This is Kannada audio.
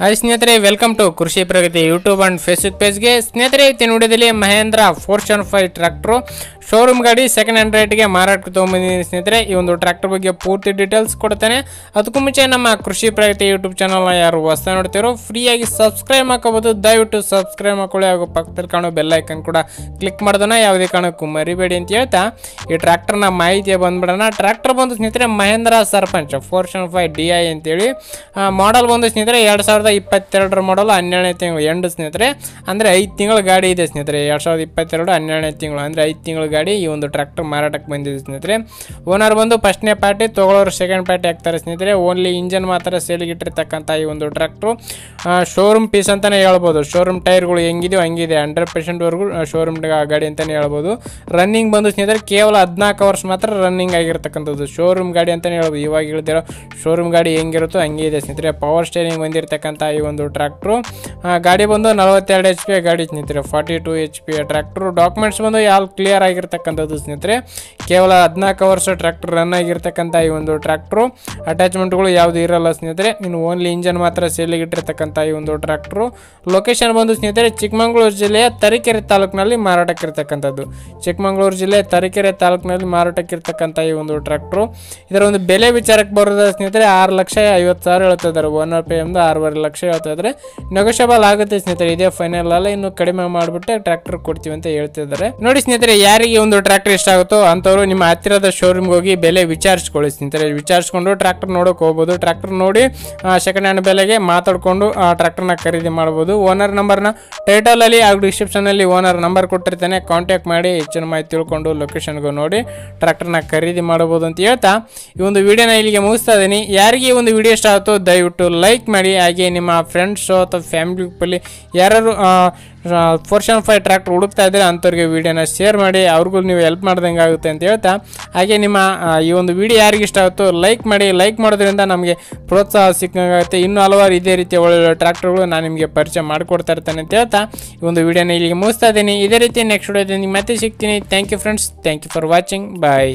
ಹಾಯ್ ಸ್ನೇಹಿತರೆ welcome to Krishi Pragati YouTube and Facebook ಪೇಜ್ಗೆ ಸ್ನೇಹಿತರೆ, ಇವತ್ತಿನ ನೋಡಿದಲ್ಲಿ ಮಹೇಂದ್ರ ಫೋರ್ಚನ್ ಫೈವ್ ಟ್ರ್ಯಾಕ್ಟ್ರು ಶೋರೂಮ್ ಗಾಡಿ ಸೆಕೆಂಡ್ ಹ್ಯಾಂಡ್ ರೇಟ್ಗೆ ಮಾರಾಟಕ್ಕೆ ತೊಗೊಂಬಂದಿದ್ದೀನಿ ಸ್ನೇಹಿತರೆ. ಈ ಒಂದು ಟ್ರ್ಯಾಕ್ಟರ್ ಬಗ್ಗೆ ಪೂರ್ತಿ ಡೀಟೇಲ್ಸ್ ಕೊಡ್ತೇನೆ. ಅದಕ್ಕೂ ಮುಂಚೆ ನಮ್ಮ ಕೃಷಿ ಪ್ರಗತಿ ಯೂಟ್ಯೂಬ್ ಚಾನಲ್ನ ಯಾರು ಹೊಸ ನೋಡ್ತಿರೋ ಫ್ರೀಯಾಗಿ ಸಬ್ಸ್ಕ್ರೈಬ್ ಹಾಕೋಬೋದು ದಯವಿಟ್ಟು ಸಬ್ಸ್ಕ್ರೈಬ್ ಹಾಕೊಳ್ಳಿ ಹಾಗೂ ಪಕ್ಕದಲ್ಲಿ ಕಾಣೋ ಬೆಲ್ ಐಕನ್ ಕೂಡ ಕ್ಲಿಕ್ ಮಾಡೋದನ್ನ ಯಾವುದೇ ಕಾರಣಕ್ಕೂ ಮರಿಬೇಡಿ ಅಂತ ಹೇಳ್ತಾ, ಈ ಟ್ರ್ಯಾಕ್ಟರ್ನ ಮಾಹಿತಿ ಬಂದ್ಬಿಡೋಣ. ಟ್ರ್ಯಾಕ್ಟರ್ ಬಂದು ಸ್ನೇಹಿತರೆ ಮಹೇಂದ್ರ ಸರ್ಪಂಚ್ ಫೋರ್ಶನ್ ಫೈವ್ ಡಿ ಐ ಅಂತೇಳಿ ಮಾಡಲ್ ಬಂದು ಸ್ನೇಹಿತರೆ ಎರಡು ಸಾವಿರದ ಇಪ್ಪತ್ತೆರಡರ ಮಾಡಲು ಹನ್ನೆರಡನೇ ತಿಂಗಳು. ಎಂಡ್ ಸ್ನೇಹಿತರೆ, ಅಂದರೆ ಐದು ತಿಂಗಳ ಗಾಡಿ ಇದೆ ಸ್ನೇಹಿತರೆ. ಎರಡು ಸಾವಿರದ ಇಪ್ಪತ್ತೆರಡು ಹನ್ನೆರಡನೇ ತಿಂಗಳು. ಅಂದರೆ ಐದು ತಿಂಗಳ ಗಾಡಿ ಈ ಒಂದು ಟ್ರ್ಯಾಕ್ಟರ್ ಮಾರಾಟಕ್ಕೆ ಬಂದಿದೆ ಸ್ನೇಹಿತರೆ. ಓನರ್ ಬಂದು ಫಸ್ಟ್ನೇ ಪಾರ್ಟಿ ತೊಗೊಳೋರು ಸೆಕೆಂಡ್ ಪಾರ್ಟಿ ಹಾಕ್ತಾರೆ ಸ್ನೇಹಿತರೆ. ಓನ್ಲಿ ಇಂಜನ್ ಮಾತ್ರ ಸೇಲಿಗೆ ಇಟ್ಟಿರ್ತಕ್ಕಂಥ ಈ ಒಂದು ಟ್ರ್ಯಾಕ್ಟ್ರು ಶೋರೂಮ್ ಪೀಸ್ ಅಂತಲೇ ಹೇಳ್ಬೋದು. ಶೋರೂಮ್ ಟೈರ್ಗಳು ಹೆಂಗಿದೆಯೋ ಹಂಗಿದೆ. ಹಂಡ್ರೆಡ್ ಪರ್ಸೆಂಟ್ವರೆಗೂ ಶೋರೂಮ್ ಗಾಡಿ ಅಂತಲೇ ಹೇಳ್ಬೋದು. ರನ್ನಿಂಗ್ ಬಂದು ಸ್ನೇಹಿತರೆ, ಕೇವಲ ಹದಿನಾಲ್ಕು ವರ್ಷ ಮಾತ್ರ ರನ್ನಿಂಗ್ ಆಗಿರ್ತಕ್ಕಂಥದ್ದು. ಶೋರೂಮ್ ಗಾಡಿ ಅಂತಲೇ ಹೇಳ್ಬೋದು. ಇವಾಗ ಹೇಳ್ತಿರೋ ಶೋರೂಮ್ ಗಾಡಿ ಹೆಂಗಿರುತ್ತೋ ಹಂಗೆ ಇದೆ ಸ್ನೇಹಿತರೆ. ಪವರ್ ಸ್ಟೇರಿಂಗ್ ಬಂದಿರತಕ್ಕಂಥ ಈ ಒಂದು ಟ್ರ್ಯಾಕ್ಟ್ರು. ಗಾಡಿ ಬಂದು ನಲವತ್ತೆರಡು ಎಚ್ ಪಿ ಗಾಡಿ ಸ್ನೇಹಿತರೆ. Forty two H P tractor. Documents ಬಂದು ಯಾವ ಕ್ಲಿಯರ್ ಆಗಿರ್ತಕ್ಕಂಥದ್ದು ಸ್ನೇಹಿತರೆ? ಕೇವಲ ಹದಿನಾಲ್ಕು ವರ್ಷ ಟ್ರ್ಯಾಕ್ಟರ್ ರನ್ ಆಗಿರ್ತಕ್ಕಂಥ ಈ ಒಂದು ಟ್ರ್ಯಾಕ್ಟ್ರು. ಅಟ್ಯಾಚ್ಮೆಂಟ್ಗಳು ಯಾವುದು ಇರಲ್ಲ ಸ್ನೇಹಿತರೆ. ಇನ್ನು ಓನ್ಲಿ ಇಂಜನ್ ಮಾತ್ರ ಸೇಲಿಗೆ ಇಟ್ಟಿರ್ತಕ್ಕಂಥ ಈ ಒಂದು ಟ್ರ್ಯಾಕ್ಟ್ರು. ಲೊಕೇಶನ್ ಬಂದು ಸ್ನೇಹಿತರೆ, ಚಿಕ್ಕಮಗಳೂರು ಜಿಲ್ಲೆಯ ತರೀಕೆರೆ ತಾಲೂಕಿನಲ್ಲಿ ಮಾರಾಟಕ್ಕಿರ್ತಕ್ಕಂಥದ್ದು. ಚಿಕ್ಕಮಗಳೂರು ಜಿಲ್ಲೆ ತರೀಕೆರೆ ತಾಲೂಕಿನಲ್ಲಿ ಮಾರಾಟಕ್ಕಿರ್ತಕ್ಕಂಥ ಈ ಒಂದು ಟ್ರ್ಯಾಕ್ಟ್ರು. ಇದರ ಒಂದು ಬೆಲೆ ವಿಚಾರಕ್ಕೆ ಬರೋದ ಸ್ನೇಹಿತರೆ, ಆರು ಲಕ್ಷ ಐವತ್ತು ಸಾವಿರ ಹೇಳ್ತಾ ಇದ್ದಾರೆ. ಓನರ್ ಪೇ ಎಂದು ಆರೂವರೆ ಲಕ್ಷ ಹೇಳ್ತಾ ಇದ್ದಾರೆ ನೆಗೋಷಿಯಬಲ್ ಆಗುತ್ತೆ ಸ್ನೇಹಿತರೆ, ಇದೇ ಫೈನಲ್ ಅಲ್ಲ ಇನ್ನು ಕಡಿಮೆ ಮಾಡಿಬಿಟ್ಟು ಟ್ರ್ಯಾಕ್ಟರ್ ಕೊಡ್ತೀವಿ ಅಂತ ಹೇಳ್ತಿದ್ದಾರೆ ನೋಡಿ ಸ್ನೇಹಿತರೆ, ಯಾರಿಗೆ ಒಂದು ಟ್ರ್ಯಾಕ್ಟರ್ ಇಷ್ಟ ಆಗುತ್ತೋ ಅಂತವರು ನಿಮ್ಮ ಹತ್ತಿರದ ಶೋರೂಮ್ಗೆ ಹೋಗಿ ಬೆಲೆ ವಿಚಾರಿಸ್ಕೊಳ್ಳಿ ಸ್ನೇಹಿತರೆ. ವಿಚಾರಿಸ್ಕೊಂಡು ಟ್ರ್ಯಾಕ್ಟರ್ ನೋಡೋಕೆ ಹೋಗ್ಬೋದು. ಟ್ರ್ಯಾಕ್ಟರ್ ನೋಡಿ ಸೆಕೆಂಡ್ ಹ್ಯಾಂಡ್ ಬೆಲೆಗೆ ಮಾತಾಡಿಕೊಂಡು, ಆ ಟ್ರ್ಯಾಕ್ಟರ್ನ ಖರೀದಿ ಮಾಡ್ಬೋದು. ಓನರ್ ನಂಬರ್ನ ಟೈಟಲಲ್ಲಿ ಹಾಗೂ ಡಿಸ್ಕ್ರಿಪ್ಷನಲ್ಲಿ ಓನರ್ ನಂಬರ್ ಕೊಟ್ಟಿರ್ತಾನೆ. ಕಾಂಟ್ಯಾಕ್ಟ್ ಮಾಡಿ, ಹೆಚ್ಚಿನ ಮಾಹಿತಿ ತಿಳ್ಕೊಂಡು ಲೊಕೇಶನ್ಗೂ ನೋಡಿ ಟ್ರ್ಯಾಕ್ಟರ್ನ ಖರೀದಿ ಮಾಡಬಹುದು ಅಂತ ಹೇಳ್ತಾ ಈ ಒಂದು ವಿಡಿಯೋನ ಇಲ್ಲಿಗೆ ಮುಗಿಸ್ತಾ ಇದ್ದೀನಿ. ಯಾರಿಗೆ ಒಂದು ವಿಡಿಯೋ ಇಷ್ಟ ಆಗುತ್ತೋ ದಯವಿಟ್ಟು ಲೈಕ್ ಮಾಡಿ. ಹಾಗೆ ನಿಮ್ಮ ಫ್ರೆಂಡ್ಸು ಅಥವಾ ಫ್ಯಾಮಿಲಿ ಗ್ರೂಪಲ್ಲಿ ಯಾರು ಫೋರ್ಶನ್ ಫೈವ್ ಟ್ರ್ಯಾಕ್ಟರ್ ಹುಡುಕ್ತಾ ಇದ್ದರೆ ಅಂಥವ್ರಿಗೆ ವೀಡಿಯೋನ ಶೇರ್ ಮಾಡಿ, ಅವ್ರಿಗೂ ನೀವು ಹೆಲ್ಪ್ ಮಾಡ್ದಂಗೆ ಆಗುತ್ತೆ ಅಂತ ಹೇಳ್ತಾ. ಹಾಗೆ ನಿಮ್ಮ ಈ ಒಂದು ವಿಡಿಯೋ ಯಾರಿಗೆ ಇಷ್ಟ ಆಗುತ್ತೋ ಲೈಕ್ ಮಾಡಿ ಲೈಕ್ ಮಾಡೋದ್ರಿಂದ ನಮಗೆ ಪ್ರೋತ್ಸಾಹ ಸಿಕ್ಕಂಗಾಗುತ್ತೆ. ಇನ್ನೂ ಹಲವಾರು ಇದೇ ರೀತಿಯ ಒಳ್ಳೊಳ್ಳೆ ಟ್ರ್ಯಾಕ್ಟರ್ಗಳು ನಾನು ನಿಮಗೆ ಪರಿಚಯ ಮಾಡಿಕೊಡ್ತಾ ಇರ್ತೇನೆ ಅಂತ ಹೇಳ್ತಾ. ಈ ಒಂದು ವಿಡಿಯೋನ ಇಲ್ಲಿಗೆ ಮುಗಿಸ್ತಾ ಇದ್ದೀನಿ. ಇದೇ ರೀತಿ ನೆಕ್ಸ್ಟ್ ವಿಡಿಯೋದಲ್ಲಿ ಮತ್ತೆ ಸಿಗ್ತೀನಿ. Thank you friends thank you for watching bye